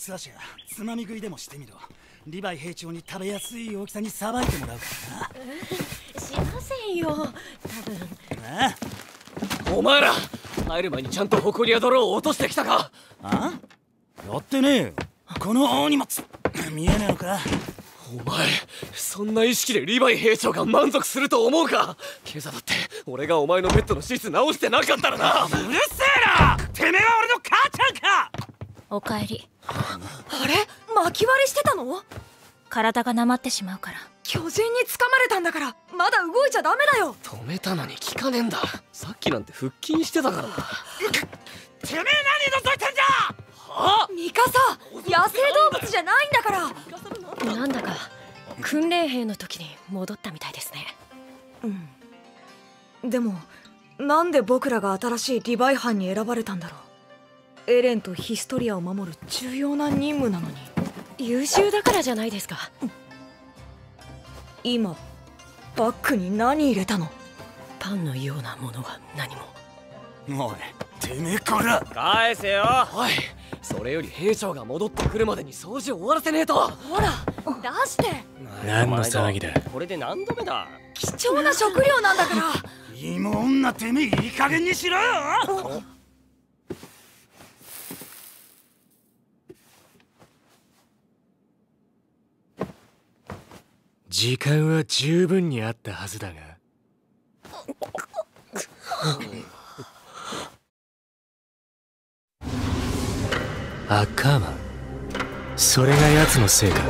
サシャつまみ食いでもしてみろ。リヴァイ兵長に食べやすい大きさにさばいてもらうから。なしませんよ多分あお前ら入る前にちゃんと埃や泥を落としてきたか？あ？やってねえよ。この大荷物。見えねえのか？お前そんな意識でリヴァイ兵長が満足すると思うか？今朝だって俺がお前のベッドのシーツ直してなかったらな。うるせえな！てめえは俺の母ちゃんかおかえり。あれ？巻き割りしてたの？体がなまってしまうから。巨人に掴まれたんだから。まだ動いちゃダメだよ。止めたのに効かねえんだ。さっきなんて腹筋してたから。なてめえ何覗いてんじゃ！はミカサ野生動物じゃないんだから。なんだか訓練兵の時に戻ったみたいですね。うん。でもなんで僕らが新しいリヴァイ班に選ばれたんだろうエレンとヒストリアを守る重要な任務なのに。優秀だからじゃないですか。今バッグに何入れたの？パンのようなものは何も。おいてめえこら。返せよ。おい。それより兵長が戻ってくるまでに掃除を終わらせねえと。ほら出して。何の騒ぎだ？これで何度目だ？貴重な食料なんだから。芋女てめえいい加減にしろよ時間は十分にあったはずだが。アッカーマン。それが奴のせいか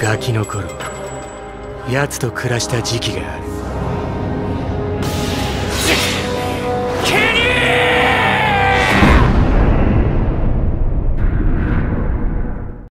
ガキの頃奴と暮らした時期がある。